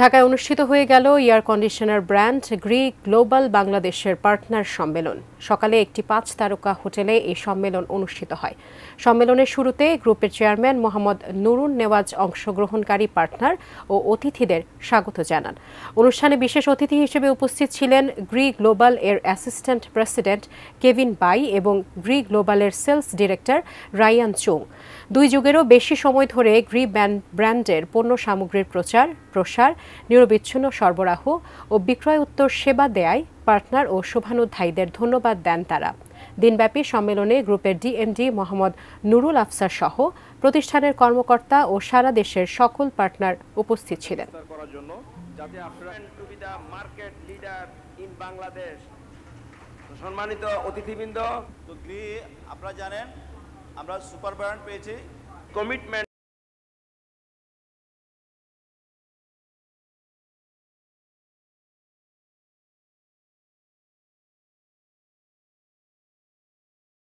ঢাকায় অনুষ্ঠিত হয়ে গেল air conditioner brand Gree Global বাংলাদেশের পার্টনার সম্মেলন। সকালে একটি পাঁচ তারকা হোটেলে এই সম্মেলন অনুষ্ঠিত হয়। সম্মেলনের শুরুতে গ্রুপের চেয়ারম্যান মোহাম্মদ নুরুন নেওয়াজ অংশগ্রহণকারী পার্টনার ও অতিথিদের স্বাগত জানান। অনুষ্ঠানে বিশেষ অতিথি হিসেবে উপস্থিত ছিলেন গ্রি গ্লোবাল এর অ্যাসিস্ট্যান্ট প্রেসিডেন্ট কেভিন বাই এবং গ্রি গ্লোবালের সেলস ডিরেক্টর রায়ান চুং। দুই যুগেরও বেশি সময় ধরে গ্রি ব্র্যান্ডের পণ্য সামগ্রীর প্রচার প্রসার নিরবিচ্ছিন্ন সরবরাহ ও বিক্রয় উত্তর সেবা দেয়ায় পার্টনার ও শুভানুধ্যায়ীদের ধন্যবাদ দেন তারা। দিনব্যাপী সম্মেলনে গ্রুপের ডিএমডি মোহাম্মদ নুরুল আফসার সহ প্রতিষ্ঠানের কর্মকর্তা ও সারা দেশের সকল পার্টনার উপস্থিত ছিলেন। করার জন্য যাতে আপনারা to be the market leader in Bangladesh. সম্মানিত অতিথিবৃন্দ তো গ্রি আপনারা জানেন আমরা সুপার ব্র্যান্ড পেয়েছি। কমিটমেন্ট